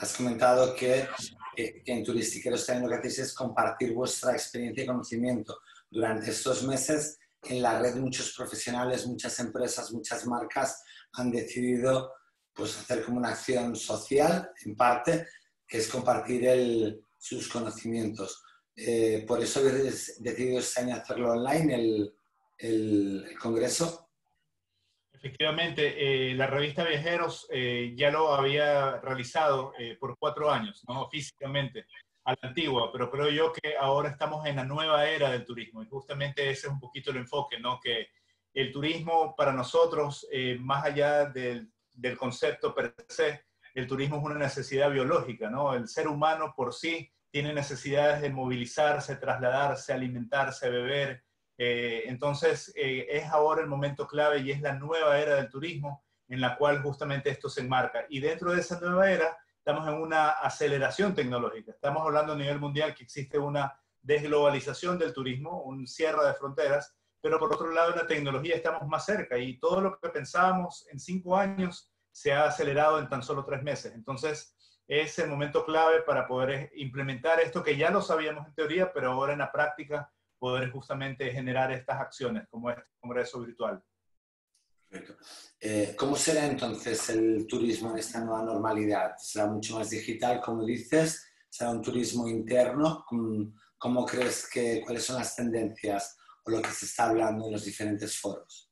has comentado que, en Turistiqueros lo que hacéis es compartir vuestra experiencia y conocimiento. Durante estos meses, en la red muchos profesionales, muchas empresas, muchas marcas han decidido pues, hacer como una acción social, en parte, que es compartir sus conocimientos. Eh, por eso habéis decidido este año hacerlo online, el, congreso. Efectivamente, eh, la revista Viajeros eh, ya lo había realizado por cuatro años, ¿no? físicamente, a la antigua, pero creo yo que ahora estamos en la nueva era del turismo y justamente ese es un poquito el enfoque, ¿no? que el turismo para nosotros, más allá del, del concepto per se, el turismo es una necesidad biológica, ¿no? El ser humano por sí tiene necesidades de movilizarse, trasladarse, alimentarse, beber. Eh, entonces, eh, es ahora el momento clave y es la nueva era del turismo en la cual justamente esto se enmarca. Y dentro de esa nueva era, estamos en una aceleración tecnológica. Estamos hablando a nivel mundial que existe una desglobalización del turismo, un cierre de fronteras, pero por otro lado, en la tecnología estamos más cerca y todo lo que pensábamos en cinco años se ha acelerado en tan solo tres meses. Entonces, es el momento clave para poder implementar esto que ya lo sabíamos en teoría, pero ahora en la práctica poder justamente generar estas acciones como este congreso virtual. Perfecto. Eh, ¿Cómo será entonces el turismo en esta nueva normalidad? ¿Será mucho más digital, como dices? ¿Será un turismo interno? ¿Cómo crees que, cuáles son las tendencias o lo que se está hablando en los diferentes foros?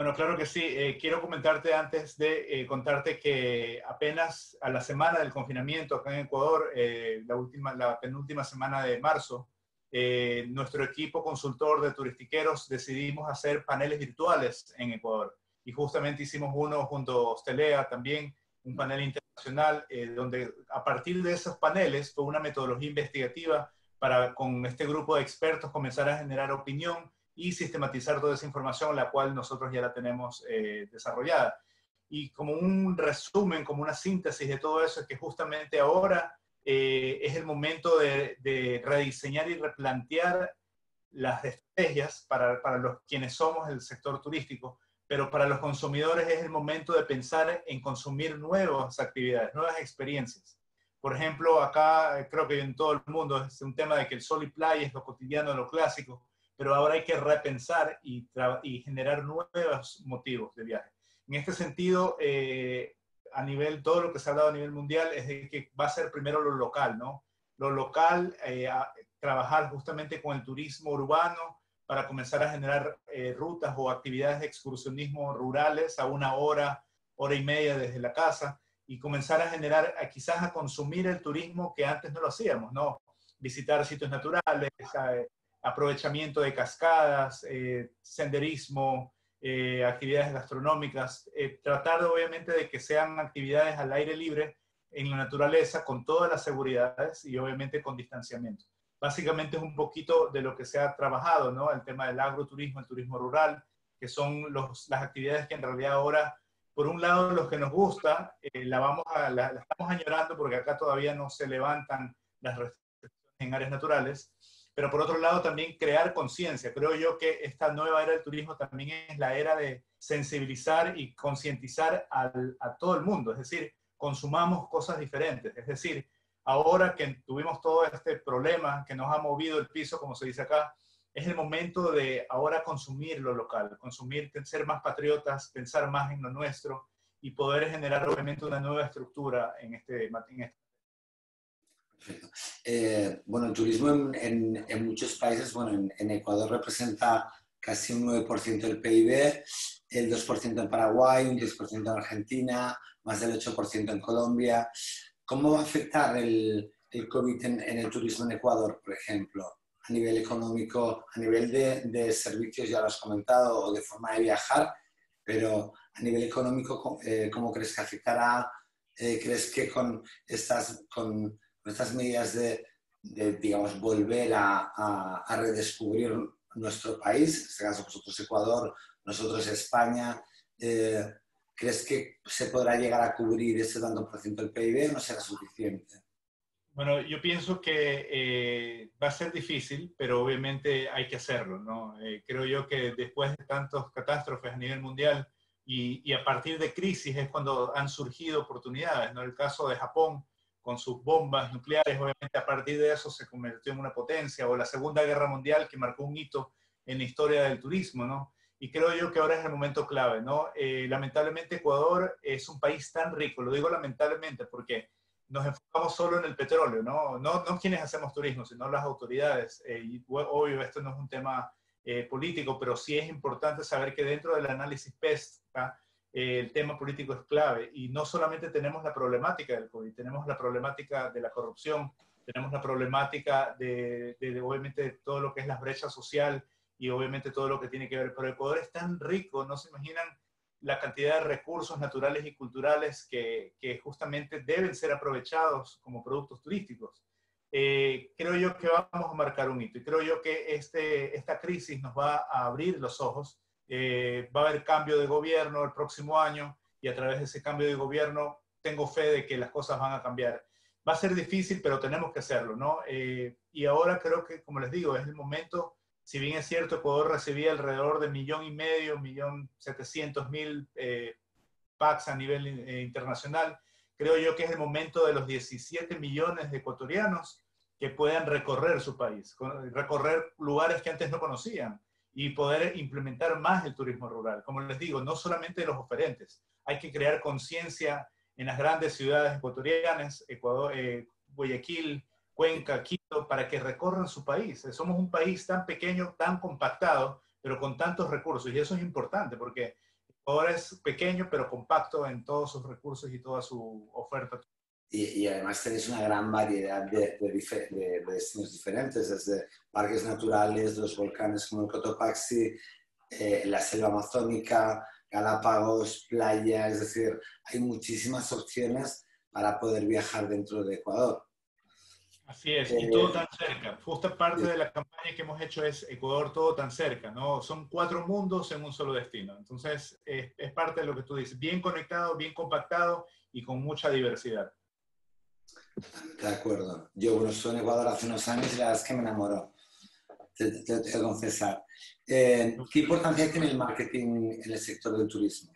Bueno, claro que sí. Eh, quiero comentarte antes de eh, contarte que apenas a la semana del confinamiento acá en Ecuador, eh, la, última, la penúltima semana de marzo, nuestro equipo consultor de turistiqueros decidimos hacer paneles virtuales en Ecuador. Y justamente hicimos uno junto a Hostelea también, un panel internacional, donde a partir de esos paneles fue una metodología investigativa para con este grupo de expertos comenzar a generar opinión y sistematizar toda esa información, la cual nosotros ya la tenemos eh, desarrollada. Y como un resumen, como una síntesis de todo eso, es que justamente ahora eh, es el momento de, de, rediseñar y replantear las estrategias para, para los quienes somos el sector turístico, pero para los consumidores es el momento de pensar en consumir nuevas actividades, nuevas experiencias. Por ejemplo, acá creo que en todo el mundo es un tema de que el sol y playa es lo cotidiano, lo clásico, pero ahora hay que repensar y, y generar nuevos motivos de viaje. En este sentido, eh, a nivel, todo lo que se ha hablado a nivel mundial es de que va a ser primero lo local, ¿no? Lo local, eh, trabajar justamente con el turismo urbano para comenzar a generar eh, rutas o actividades de excursionismo rurales a una hora, hora y media desde la casa y comenzar a generar, quizás a consumir el turismo que antes no lo hacíamos, ¿no? Visitar sitios naturales, aprovechamiento de cascadas, eh, senderismo, eh, actividades gastronómicas, eh, tratar obviamente de que sean actividades al aire libre en la naturaleza con todas las seguridades y obviamente con distanciamiento. Básicamente es un poquito de lo que se ha trabajado, ¿no? El tema del agroturismo, el turismo rural, que son los, las actividades que en realidad ahora, por un lado, los que nos gusta, la, vamos a, la estamos añorando porque acá todavía no se levantan las restricciones en áreas naturales, pero por otro lado también crear conciencia. Creo yo que esta nueva era del turismo también es la era de sensibilizar y concientizar a todo el mundo, es decir, consumamos cosas diferentes, es decir, ahora que tuvimos todo este problema que nos ha movido el piso, como se dice acá, es el momento de ahora consumir lo local, consumir, ser más patriotas, pensar más en lo nuestro y poder generar obviamente una nueva estructura en este, en este eh, bueno, el turismo en, muchos países, bueno, en, Ecuador representa casi un 9% del PIB, el 2% en Paraguay, un 10% en Argentina, más del 8% en Colombia. ¿Cómo va a afectar el, COVID en, el turismo en Ecuador, por ejemplo? A nivel económico, a nivel de, de servicios, ya lo has comentado, o de forma de viajar, pero a nivel económico, eh, ¿cómo crees que afectará? Eh, ¿Crees que con estas, con estas medidas de, digamos, volver a, redescubrir nuestro país, en este caso vosotros Ecuador, nosotros España, eh, ¿crees que se podrá llegar a cubrir ese tanto por ciento del PIB o no será suficiente? Bueno, yo pienso que eh, va a ser difícil, pero obviamente hay que hacerlo, ¿no? Eh, creo yo que después de tantas catástrofes a nivel mundial y, y, a partir de crisis es cuando han surgido oportunidades, ¿no? El caso de Japón, con sus bombas nucleares, obviamente a partir de eso se convirtió en una potencia, o la Segunda Guerra Mundial que marcó un hito en la historia del turismo, ¿no? Y creo yo que ahora es el momento clave, ¿no? Eh, lamentablemente Ecuador es un país tan rico, lo digo lamentablemente porque nos enfocamos solo en el petróleo, ¿no? No, no quienes hacemos turismo, sino las autoridades. Eh, y obvio, esto no es un tema eh, político, pero sí es importante saber que dentro del análisis PEST, el tema político es clave. Y no solamente tenemos la problemática del COVID, tenemos la problemática de la corrupción, tenemos la problemática de, de, de obviamente, todo lo que es la brecha social, y obviamente todo lo que tiene que ver. Pero Ecuador es tan rico, no se imaginan la cantidad de recursos naturales y culturales que, que justamente deben ser aprovechados como productos turísticos. Eh, creo yo que vamos a marcar un hito y creo yo que este, esta crisis nos va a abrir los ojos. Eh, va a haber cambio de gobierno el próximo año y a través de ese cambio de gobierno tengo fe de que las cosas van a cambiar. Va a ser difícil, pero tenemos que hacerlo, ¿no? Eh, y ahora creo que, como les digo, es el momento si bien es cierto, Ecuador recibía alrededor de millón y medio, millón setecientos mil eh, a nivel eh, internacional, creo yo que es el momento de los 17 millones de ecuatorianos que puedan recorrer su país, recorrer lugares que antes no conocían y poder implementar más el turismo rural. Como les digo, no solamente los oferentes, hay que crear conciencia en las grandes ciudades ecuatorianas, Ecuador, eh, Guayaquil, Cuenca, Quito, para que recorran su país. Somos un país tan pequeño, tan compactado, pero con tantos recursos. Y eso es importante porque ahora es pequeño, pero compacto en todos sus recursos y toda su oferta. Y, además tenéis una gran variedad de, de, destinos diferentes, desde parques naturales, los volcanes como el Cotopaxi, eh, la selva amazónica, Galápagos, playas, es decir, hay muchísimas opciones para poder viajar dentro de Ecuador. Así es, y todo eh, tan cerca. Justo parte de la campaña que hemos hecho es Ecuador todo tan cerca, ¿no? Son cuatro mundos en un solo destino. Entonces, es, es parte de lo que tú dices, bien conectado, bien compactado y con mucha diversidad. De acuerdo. Yo, bueno, estuve en Ecuador hace unos años y la verdad es que me enamoró. Te, te, tengo que confesar. Eh, ¿Qué importancia tiene el marketing en el sector del turismo?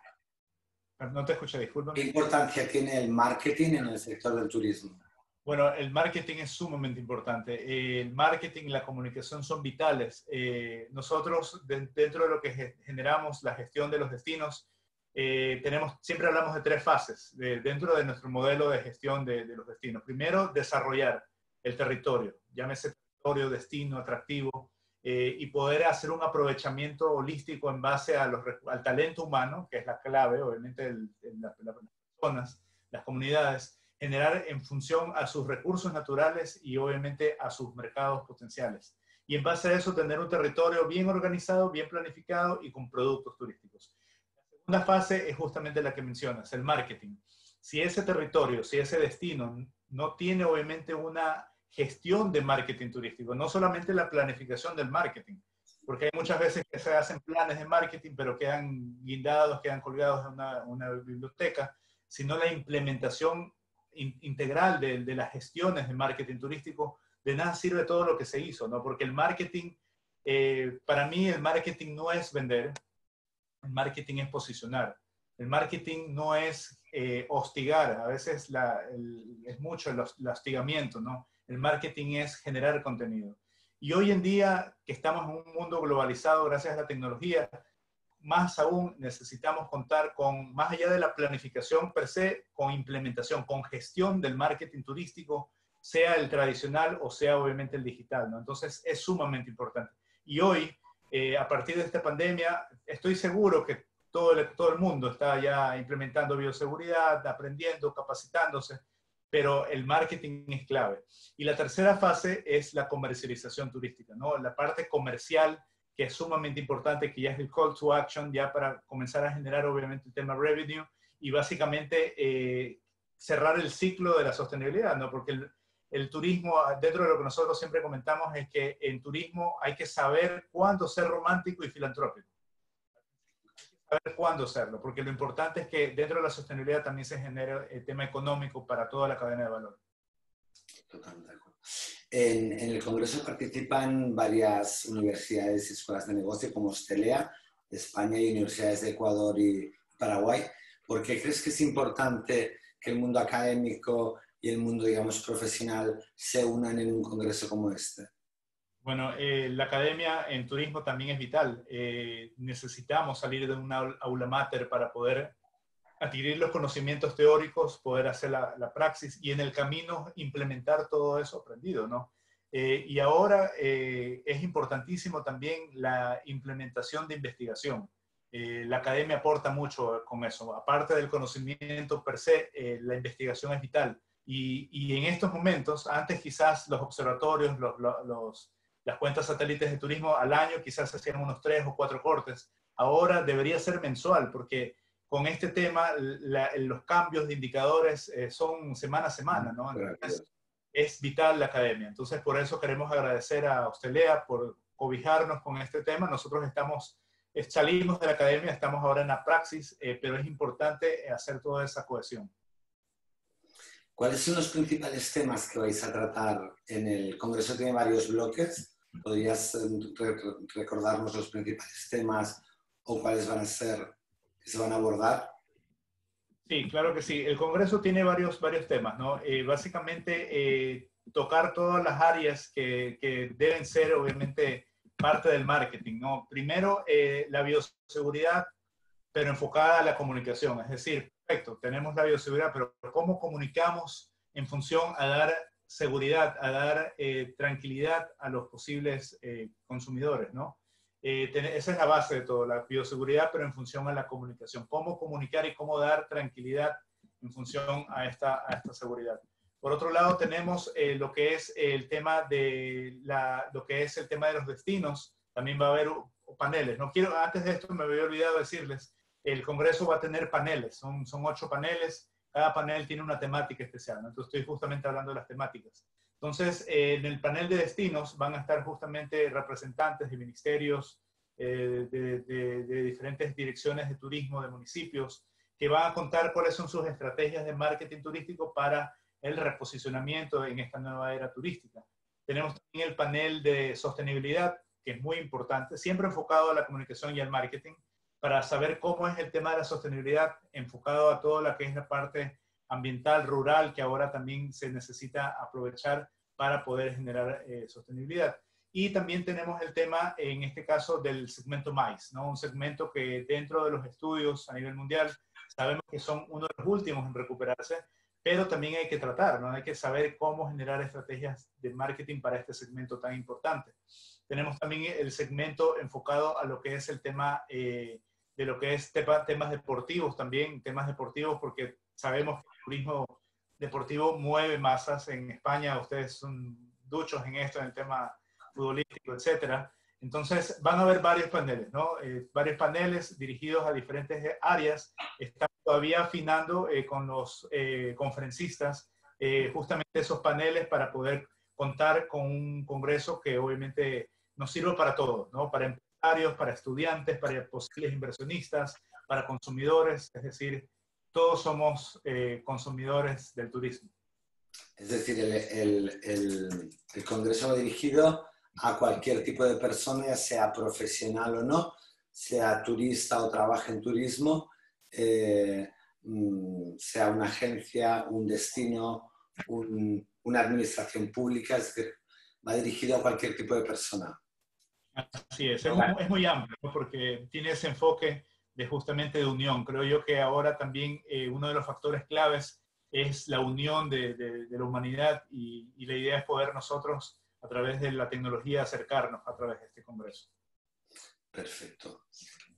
No te escuché, disculpa. ¿Qué importancia tiene el marketing en el sector del turismo? Bueno, el marketing es sumamente importante. El marketing y la comunicación son vitales. Eh, nosotros, dentro de lo que generamos, la gestión de los destinos, eh, tenemos, siempre hablamos de tres fases dentro de nuestro modelo de gestión de, los destinos. Primero, desarrollar el territorio, llámese territorio, destino, atractivo, eh, y poder hacer un aprovechamiento holístico en base a los, al talento humano, que es la clave, obviamente, de las personas, las comunidades generar en función a sus recursos naturales y obviamente a sus mercados potenciales. Y en base a eso tener un territorio bien organizado, bien planificado y con productos. La segunda fase es justamente la que mencionas, el marketing. Si ese territorio, si ese destino no tiene obviamente una gestión de marketing turístico, no solamente la planificación del marketing, porque hay muchas veces que se hacen planes de marketing, pero quedan guindados, quedan colgados en una, una biblioteca, sino la implementación integral de, las gestiones de marketing turístico, de nada sirve todo lo que se hizo, ¿no? Porque el marketing, eh, para mí el marketing no es vender, el marketing es posicionar. El marketing no es eh, hostigar, a veces es mucho el hostigamiento, ¿no? El marketing es generar contenido. Y hoy en día, que estamos en un mundo globalizado gracias a la tecnología, más aún necesitamos contar con, más allá de la planificación per se, con implementación, con gestión del marketing turístico, sea el tradicional o sea obviamente el digital. ¿no? Entonces es sumamente importante. Y hoy, eh, a partir de esta pandemia, estoy seguro que todo el, todo el mundo está ya implementando bioseguridad, aprendiendo, capacitándose, pero el marketing es clave. Y la tercera fase es la comercialización turística, ¿no? la parte comercial que es sumamente importante, que ya es el call to action, ya para comenzar a generar obviamente el tema revenue y básicamente eh, cerrar el ciclo de la sostenibilidad, ¿no? Porque el, el, turismo, dentro de lo que nosotros siempre comentamos, es que en turismo hay que saber cuándo ser romántico y filantrópico. Hay que saber cuándo serlo, porque lo importante es que dentro de la sostenibilidad también se genere el tema económico para toda la cadena de valor. Totalmente en, el Congreso participan varias universidades y escuelas de negocio como Stelea de España y universidades de Ecuador y Paraguay. ¿Por qué crees que es importante que el mundo académico y el mundo, digamos, profesional se unan en un congreso como este? Bueno, eh, la academia en turismo también es vital. Eh, necesitamos salir de una aula mater para poder adquirir los conocimientos teóricos, poder hacer la, la praxis y en el camino implementar todo eso aprendido, ¿no? Eh, y ahora es importantísimo también la implementación de investigación. la academia aporta mucho con eso. Aparte del conocimiento per se, la investigación es vital. Y, y, en estos momentos, antes quizás los observatorios, los, los las cuentas satélites de turismo al año quizás hacían unos tres o cuatro cortes. Ahora debería ser mensual porque con este tema los cambios de indicadores eh, son semana a semana, ¿no? es vital la academia. Entonces, por eso queremos agradecer a Ostelea por cobijarnos con este tema. Nosotros estamos, eh, salimos de la academia, estamos ahora en la praxis, eh, pero es importante hacer toda esa cohesión. ¿Cuáles son los principales temas que vais a tratar en el Congreso? Tiene varios bloques. ¿Podrías eh, recordarnos los principales temas o cuáles van a ser, que se van a abordar? Sí, claro que sí. El Congreso tiene varios, varios temas, ¿no? Eh, básicamente, eh, tocar todas las áreas que, que, deben ser, obviamente, parte del marketing, ¿no? Primero, la bioseguridad, pero enfocada a la comunicación. Es decir, perfecto, tenemos la bioseguridad, pero ¿cómo comunicamos en función a dar seguridad, a dar eh, tranquilidad a los posibles eh, consumidores, ¿no? Eh, esa es la base de todo, la bioseguridad, pero en función a la comunicación. Cómo comunicar y cómo dar tranquilidad en función a esta, a esta seguridad. Por otro lado, tenemos lo que es el tema de la, lo que es el tema de los destinos. También va a haber paneles. No quiero, antes de esto me había olvidado decirles, el Congreso va a tener paneles. Son, ocho paneles cada panel tiene una temática especial, Entonces estoy justamente hablando de las temáticas. Entonces, eh, en el panel de destinos van a estar justamente representantes de ministerios, eh, de, diferentes direcciones de turismo, de municipios, que van a contar cuáles son sus estrategias de marketing turístico para el reposicionamiento en esta nueva era turística. Tenemos también el panel de sostenibilidad, que es muy importante, siempre enfocado a la comunicación y al marketing, para saber cómo es el tema de la sostenibilidad enfocado a toda la que es la parte ambiental, rural, que ahora también se necesita aprovechar para poder generar eh, sostenibilidad. Y también tenemos el tema, en este caso, del segmento MAIS, ¿no? un segmento que dentro de los estudios a nivel mundial sabemos que son uno de los últimos en recuperarse, pero también hay que tratar, ¿no? hay que saber cómo generar estrategias de marketing para este segmento tan importante. Tenemos también el segmento enfocado a lo que es el tema eh, de lo que es temas deportivos también, temas deportivos, porque sabemos que el turismo deportivo mueve masas en España, ustedes son duchos en esto, en el tema futbolístico, etcétera. Entonces, van a haber varios paneles, ¿no? Eh, varios paneles dirigidos a diferentes áreas. Estamos todavía afinando eh, con los eh, conferencistas justamente esos paneles para poder contar con un congreso que obviamente nos sirva para todos, ¿no? Para para estudiantes, para posibles inversionistas, para consumidores, es decir, todos somos eh, consumidores del turismo. Es decir, el, el, el, Congreso va dirigido a cualquier tipo de persona, sea profesional o no, sea turista o trabaje en turismo, eh, mm, sea una agencia, un destino, una administración pública, es decir, va dirigido a cualquier tipo de persona. Así es, es, muy amplio porque tiene ese enfoque de justamente de unión. Creo yo que ahora también eh, uno de los factores claves es la unión de, de, la humanidad y, y, la idea es poder nosotros a través de la tecnología acercarnos a través de este Congreso. Perfecto.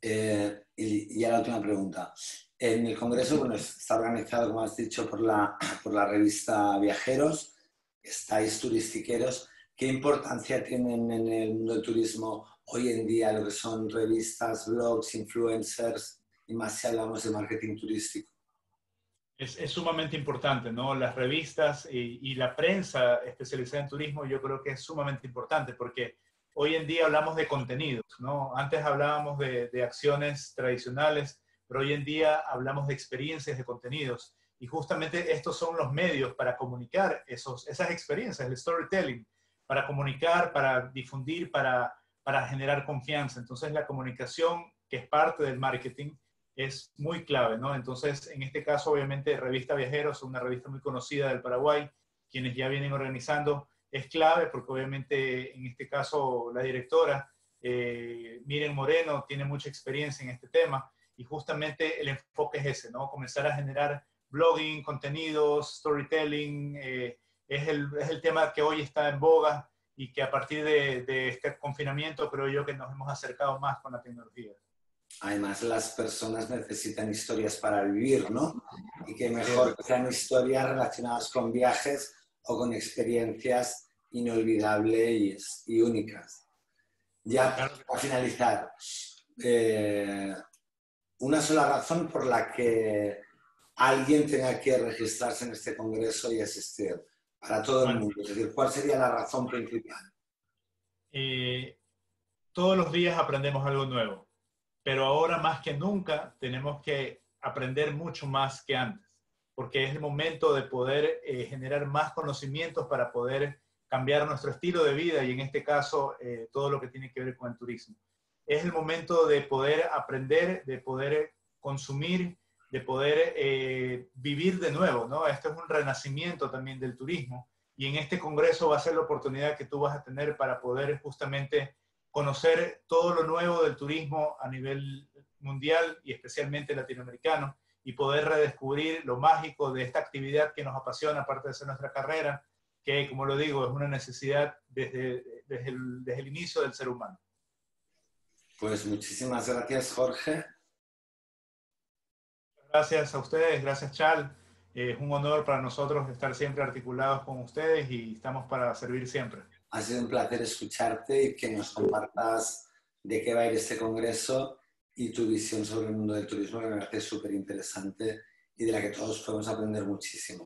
Eh, y, ya la última pregunta. En el Congreso, bueno, está organizado, como has dicho, por la, por la revista Viajeros, estáis turistiqueros. ¿Qué importancia tienen en el mundo del turismo hoy en día lo que son revistas, blogs, influencers y más si hablamos de marketing turístico? Es, es sumamente importante, ¿no? Las revistas y, y, la prensa especializada en turismo yo creo que es sumamente importante porque hoy en día hablamos de contenidos, ¿no? Antes hablábamos de, de acciones tradicionales, pero hoy en día hablamos de experiencias de contenidos y justamente estos son los medios para comunicar esos, esas experiencias, el storytelling para comunicar, para difundir, para, para generar confianza. Entonces la comunicación, que es parte del marketing, es muy clave, ¿no? Entonces, en este caso, obviamente, Revista Viajeros, una revista muy conocida del Paraguay, quienes ya vienen organizando, es clave porque obviamente en este caso la directora, eh, Miren Moreno, tiene mucha experiencia en este tema y justamente el enfoque es ese, ¿no? Comenzar a generar blogging, contenidos, storytelling, eh, es, el, es, el, tema que hoy está en boga y que a partir de, de este confinamiento creo yo que nos hemos acercado más con la tecnología. Además, las personas necesitan historias para vivir, ¿no? Y que mejor que sean historias relacionadas con viajes o con experiencias inolvidables y, y únicas. Ya para finalizar, eh, una sola razón por la que alguien tenga que registrarse en este congreso y asistir para todo el mundo. Es decir, ¿cuál sería la razón principal? Eh, todos los días aprendemos algo nuevo, pero ahora más que nunca tenemos que aprender mucho más que antes, porque es el momento de poder eh, generar más conocimientos para poder cambiar nuestro estilo de vida y en este caso eh, todo lo que tiene que ver con el turismo. Es el momento de poder aprender, de poder consumir, de poder eh, vivir de nuevo, ¿no? Este es un renacimiento también del turismo y en este congreso va a ser la oportunidad que tú vas a tener para poder justamente conocer todo lo nuevo del turismo a nivel mundial y especialmente latinoamericano y poder redescubrir lo mágico de esta actividad que nos apasiona, aparte de ser nuestra carrera, que, como lo digo, es una necesidad desde, desde, el, desde el inicio del ser humano. Pues muchísimas gracias, Jorge. Gracias a ustedes, gracias, Chal. Es un honor para nosotros estar siempre articulados con ustedes y estamos para servir siempre. Ha sido un placer escucharte y que nos compartas de qué va a ir este congreso y tu visión sobre el mundo del turismo, que me parece súper interesante y de la que todos podemos aprender muchísimo.